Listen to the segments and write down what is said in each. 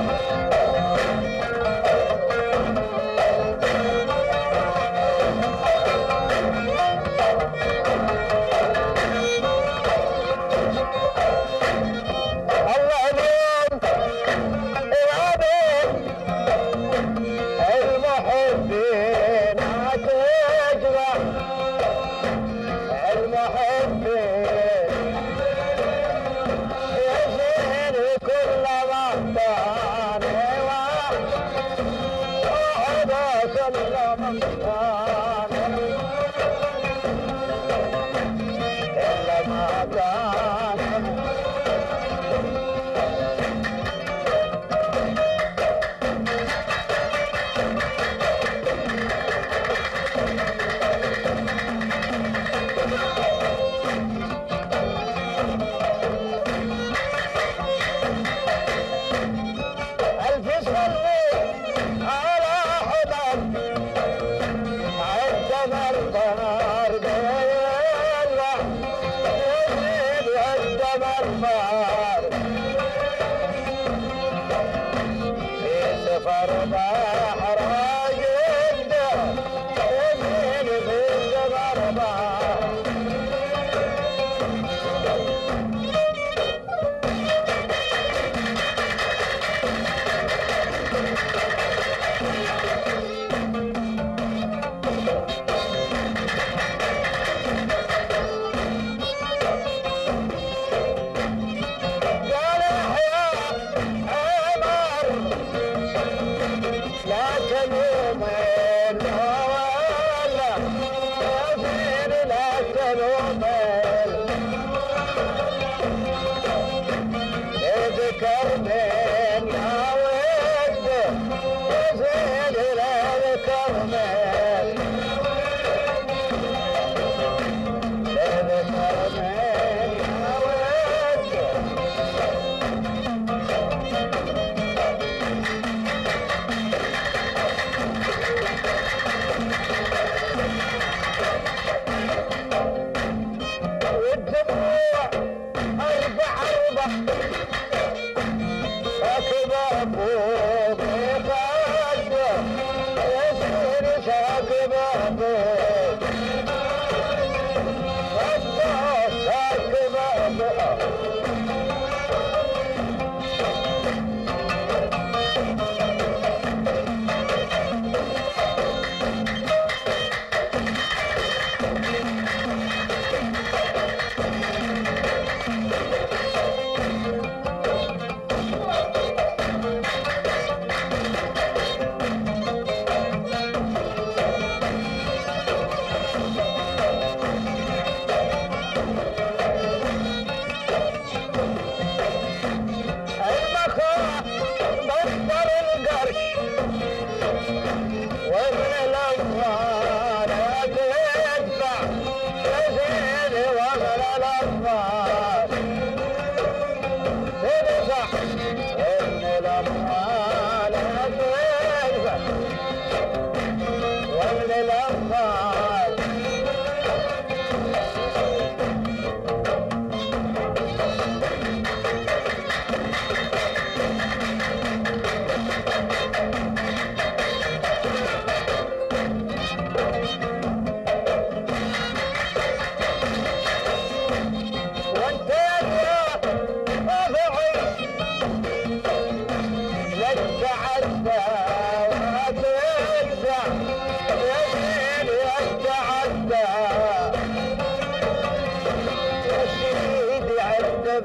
Música Thank you.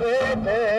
ಬೇಟೆ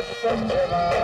Vai pro campo.